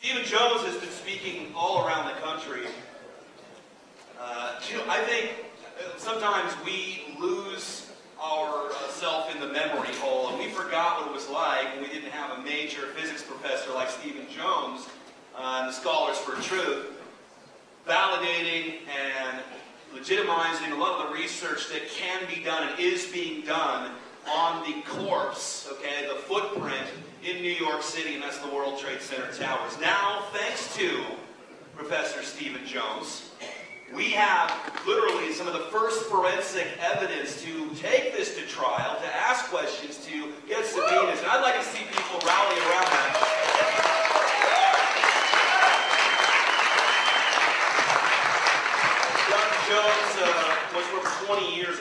Steven Jones has been speaking all around the country. Uh, you know, I think uh, sometimes we lose ourselves in the memory hole, and we forgot what it was like when we didn't have a major physics professor like Steven Jones uh, and the Scholars for Truth validating and legitimizing a lot of the research that can be done and is being done on the corpse, okay, the footprint in New York City, and that's the World Trade Center towers. Now, thanks to Professor Steven Jones, we have literally some of the first forensic evidence to take this to trial, to ask questions, to get subpoenas. And I'd like to see people rally around that. Jones uh, was for 20 years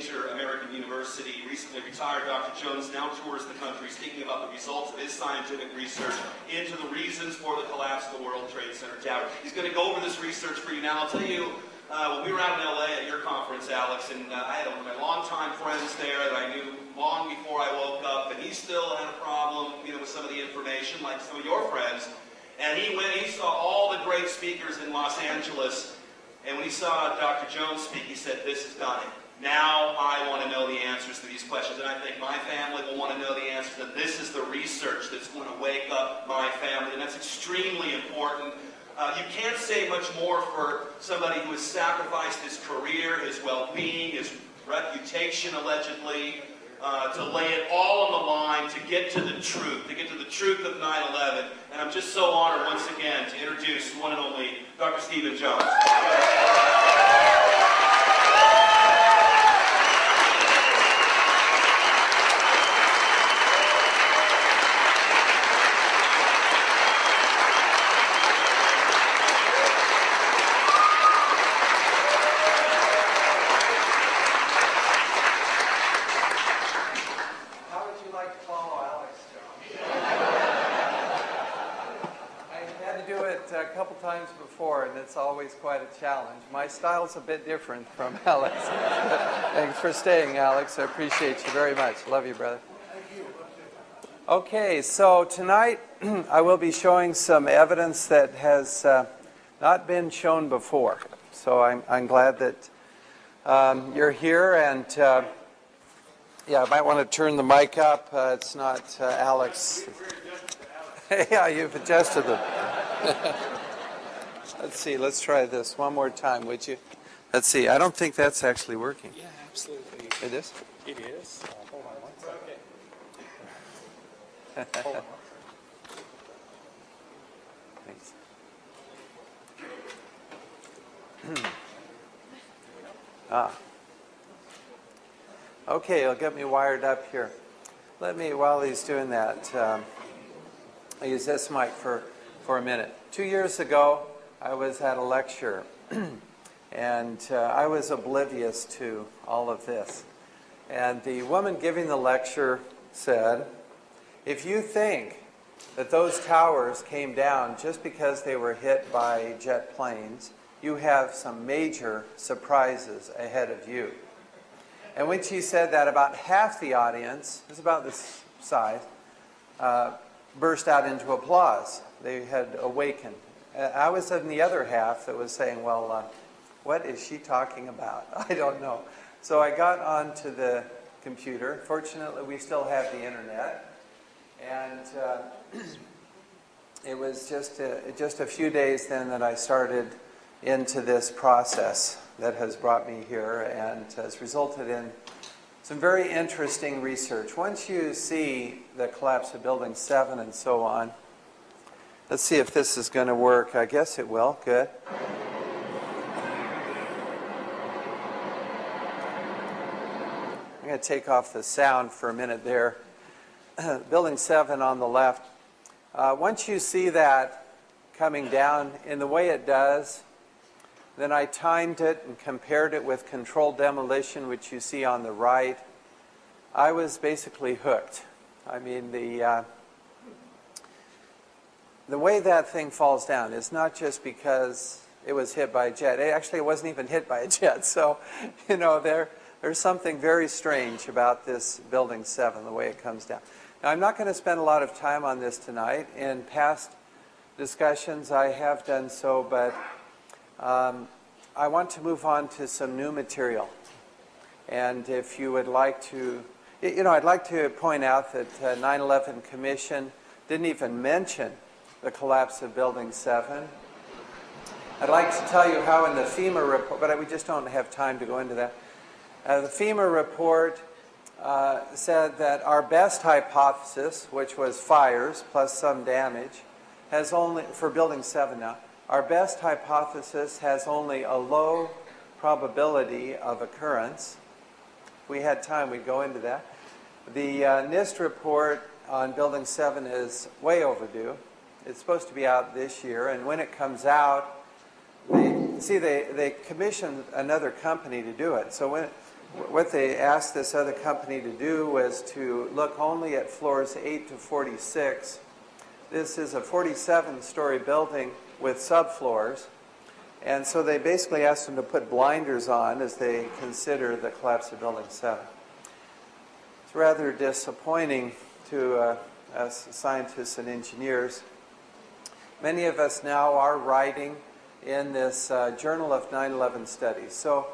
a major American university. Recently retired Dr. Jones now tours the country speaking about the results of his scientific research into the reasons for the collapse of the World Trade Center tower. He's going to go over this research for you now. I'll tell you, uh, when we were out in LA at your conference, Alex, and uh, I had one of my longtime friends there that I knew long before I woke up, and he still had a problem, you know, with some of the information, like some of your friends. And he went, he saw all the great speakers in Los Angeles, and when he saw Dr. Jones speak, he said, This has done it. Now I want to know the answers to these questions. And I think my family will want to know the answers. That this is the research that's going to wake up my family. And that's extremely important. Uh, you can't say much more for somebody who has sacrificed his career, his well-being, his reputation, allegedly, uh, to lay it all on the line to get to the truth, to get to the truth of 9-11. And I'm just so honored once again to introduce one and only Dr. Steven Jones. How would you like to follow Alex, John? I had to do it a couple times before, and it's always quite a challenge. My style's a bit different from Alex. Thanks for staying, Alex. I appreciate you very much. Love you, brother. Okay, so tonight I will be showing some evidence that has uh, not been shown before. So I'm, I'm glad that um, you're here and. Uh, yeah, I might want to turn the mic up. Uh, it's not uh, Alex. yeah, you've adjusted them. let's see. Let's try this one more time, would you? Let's see. I don't think that's actually working. Yeah, absolutely. It is. It is. Uh, hold on one second. Hold on. Thanks. ah. Okay, he'll get me wired up here. Let me, while he's doing that, um, I'll use this mic for, for a minute. Two years ago, I was at a lecture, and uh, I was oblivious to all of this. And the woman giving the lecture said, If you think that those towers came down just because they were hit by jet planes, you have some major surprises ahead of you. And when she said that, about half the audience, it was about this size, uh, burst out into applause. They had awakened. Uh, I was in the other half that was saying, well, uh, what is she talking about? I don't know. So I got onto the computer. Fortunately, we still have the internet. And uh, it was just a, just a few days then that I started into this process that has brought me here and has resulted in some very interesting research. Once you see the collapse of Building 7 and so on, let's see if this is going to work. I guess it will. Good. I'm going to take off the sound for a minute there. Building 7 on the left. Uh, once you see that coming down in the way it does, then I timed it and compared it with controlled demolition, which you see on the right. I was basically hooked. I mean, the, uh, the way that thing falls down is not just because it was hit by a jet. It actually, it wasn't even hit by a jet. So, you know, there, there's something very strange about this Building 7, the way it comes down. Now, I'm not going to spend a lot of time on this tonight. In past discussions, I have done so, but um, I want to move on to some new material. And if you would like to, you know, I'd like to point out that uh, 9/11 Commission didn't even mention the collapse of Building 7. I'd like to tell you how in the FEMA report, but we just don't have time to go into that. Uh, the FEMA report uh, said that our best hypothesis, which was fires plus some damage, has only, for Building 7 now, our best hypothesis has only a low probability of occurrence. If we had time, we'd go into that. The uh, NIST report on Building 7 is way overdue. It's supposed to be out this year, and when it comes out, they, see, they, they commissioned another company to do it. So when, what they asked this other company to do was to look only at floors 8 to 46. This is a 47-story building with subfloors. And so they basically asked them to put blinders on as they consider the collapse of Building 7. It's rather disappointing to uh, us scientists and engineers. Many of us now are writing in this uh, Journal of 9 11 Studies. So,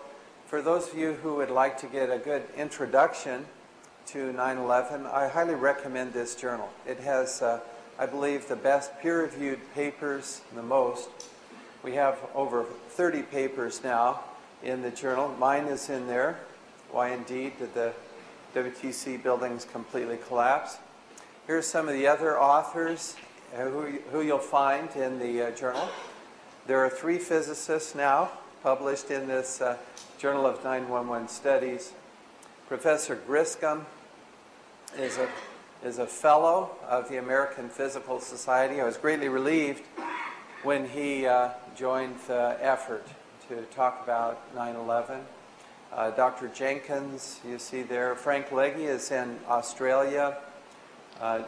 for those of you who would like to get a good introduction to 9 11, I highly recommend this journal. It has, uh, I believe, the best peer reviewed papers, the most. We have over 30 papers now in the journal. Mine is in there. Why indeed did the WTC buildings completely collapse? Here's some of the other authors who, who you'll find in the uh, journal. There are three physicists now published in this uh, Journal of 911 Studies. Professor Griscom is a, is a fellow of the American Physical Society. I was greatly relieved when he uh, joined the effort to talk about 9 11. Uh, Dr. Jenkins, you see there. Frank Legge is in Australia. Uh,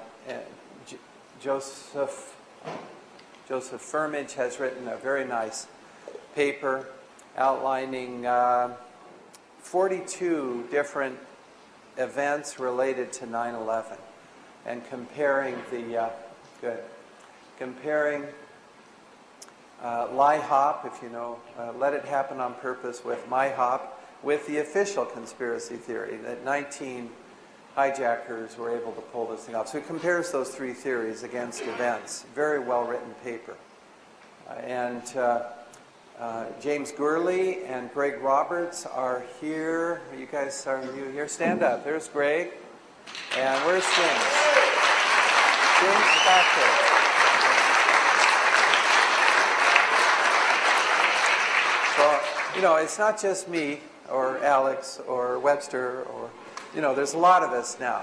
Joseph, Joseph Firmage has written a very nice paper outlining uh, 42 different events related to 9 11 and comparing the, uh, good, comparing uh, LIHOP, if you know, uh, Let It Happen on Purpose with MIHOP, with the official conspiracy theory that 19 hijackers were able to pull this thing off. So he compares those three theories against events. Very well written paper. Uh, and uh, uh, James Gourley and Greg Roberts are here. You guys are you here? Stand up. There's Greg. And where's James? James is back there. So, you know, it's not just me or Alex or Webster or, you know, there's a lot of us now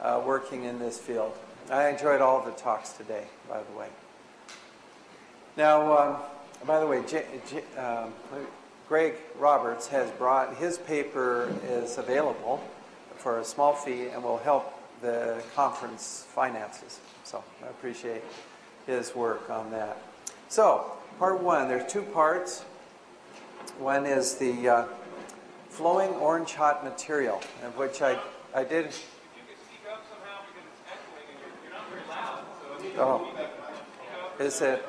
uh, working in this field. I enjoyed all the talks today, by the way. Now, um, by the way, J- J- um, Greg Roberts has brought, his paper is available for a small fee and will help the conference finances. So I appreciate his work on that. So, part one, there's two parts. One is the uh, flowing orange hot material, of which I, I did. You could speak up somehow because it's echoing and you're, you're not very loud. So if you Oh, is it?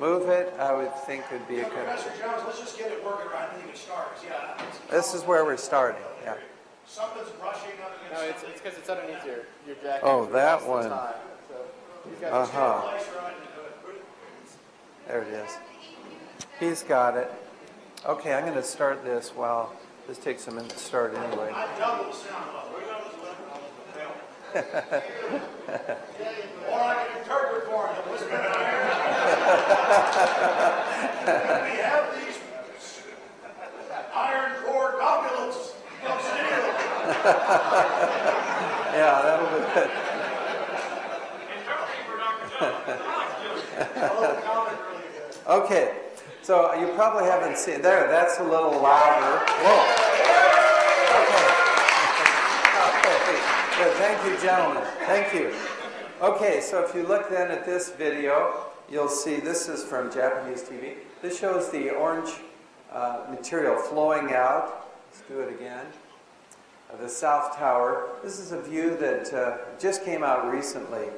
Move it, I would think would be a good. Professor Jones, let's just get it working right and you can start. Yeah, This is where we're starting, yeah. something's brushing up No, it's it's because it's underneath your your jacket. Oh, that one. So the uh-huh. place right into it. There it is. He's got it. Okay, I'm going to start this while this takes a minute to start anyway. I double the sound level. We're going to let it help. Or I can interpret for him. What's going on here? We have these iron core gobulets of steel. Yeah, that'll be good. interpreting for Dr. Jones. Comment really good. Okay, so you probably haven't seen, there, that's a little louder. Whoa. Okay. Okay. Thank you, gentlemen. Thank you. Okay, so if you look then at this video, you'll see this is from Japanese TV. This shows the orange uh, material flowing out. Let's do it again. of the South Tower. This is a view that uh, just came out recently